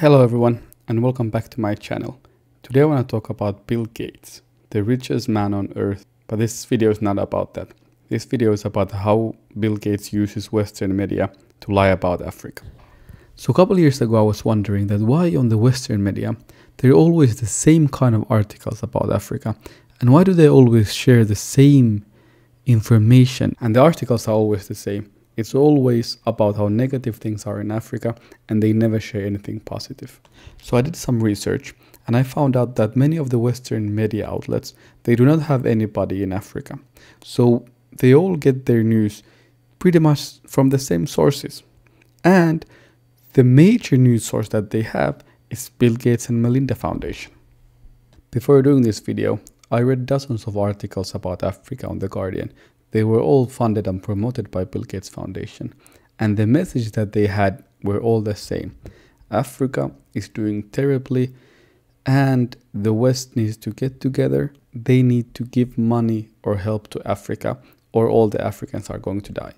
Hello everyone and welcome back to my channel. Today I want to talk about Bill Gates, the richest man on earth, but this video is not about that. This video is about how Bill Gates uses Western media to lie about Africa. So a couple years ago I was wondering that why on the Western media there are always the same kind of articles about Africa and why do they always share the same information and the articles are always the same. It's always about how negative things are in Africa and they never share anything positive. So I did some research and I found out that many of the Western media outlets, they do not have anybody in Africa. So they all get their news pretty much from the same sources. And the major news source that they have is Bill Gates and Melinda Foundation. Before doing this video, I read dozens of articles about Africa on The Guardian they were all funded and promoted by Bill Gates Foundation. And the message that they had were all the same. Africa is doing terribly and the West needs to get together. They need to give money or help to Africa or all the Africans are going to die.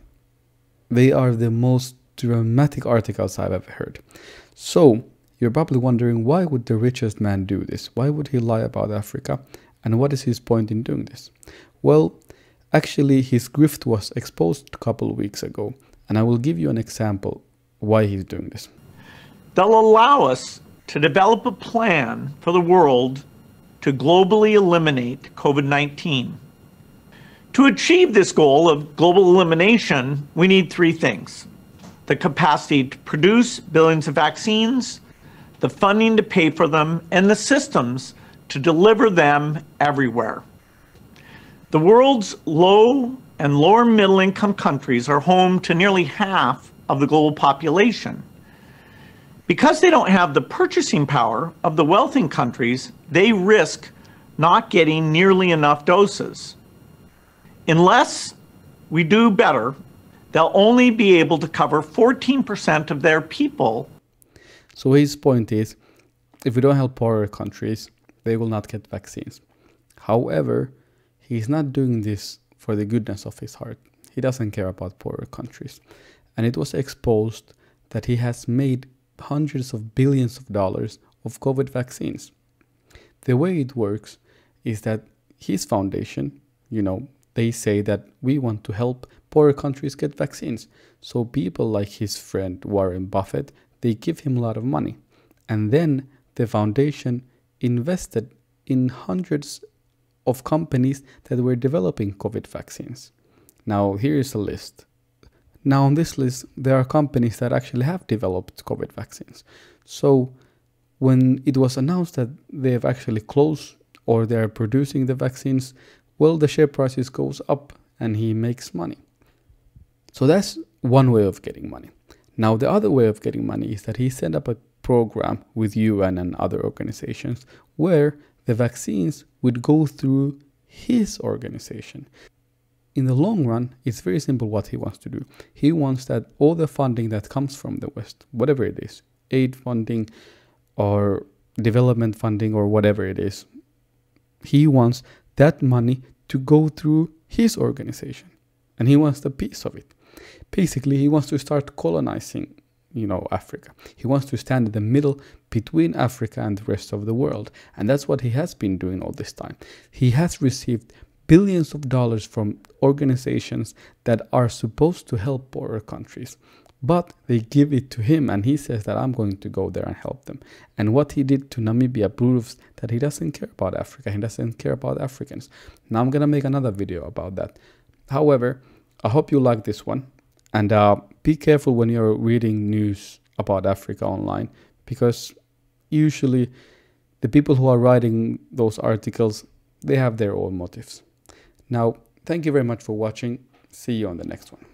They are the most dramatic articles I've ever heard. So you're probably wondering why would the richest man do this? Why would he lie about Africa? And what is his point in doing this? Well, Actually, his grift was exposed a couple weeks ago, and I will give you an example why he's doing this. They'll allow us to develop a plan for the world to globally eliminate COVID 19. To achieve this goal of global elimination, we need three things the capacity to produce billions of vaccines, the funding to pay for them, and the systems to deliver them everywhere. The world's low and lower middle income countries are home to nearly half of the global population. Because they don't have the purchasing power of the wealthy countries, they risk not getting nearly enough doses. Unless we do better, they'll only be able to cover 14% of their people. So his point is if we don't help poorer countries, they will not get vaccines. However, He's not doing this for the goodness of his heart. He doesn't care about poorer countries. And it was exposed that he has made hundreds of billions of dollars of COVID vaccines. The way it works is that his foundation, you know, they say that we want to help poorer countries get vaccines. So people like his friend Warren Buffett, they give him a lot of money. And then the foundation invested in hundreds of companies that were developing COVID vaccines. Now, here is a list. Now, on this list, there are companies that actually have developed COVID vaccines. So, when it was announced that they have actually closed or they are producing the vaccines, well, the share prices goes up and he makes money. So that's one way of getting money. Now, the other way of getting money is that he set up a program with UN and other organizations where the vaccines would go through his organization. In the long run, it's very simple what he wants to do. He wants that all the funding that comes from the West, whatever it is, aid funding or development funding or whatever it is, he wants that money to go through his organization and he wants the piece of it. Basically, he wants to start colonizing you know Africa. He wants to stand in the middle between Africa and the rest of the world, and that's what he has been doing all this time. He has received billions of dollars from organizations that are supposed to help poorer countries. But they give it to him and he says that I'm going to go there and help them. And what he did to Namibia proves that he doesn't care about Africa. He doesn't care about Africans. Now I'm going to make another video about that. However, I hope you like this one. And uh, be careful when you're reading news about Africa online because usually the people who are writing those articles they have their own motives. Now, thank you very much for watching. See you on the next one.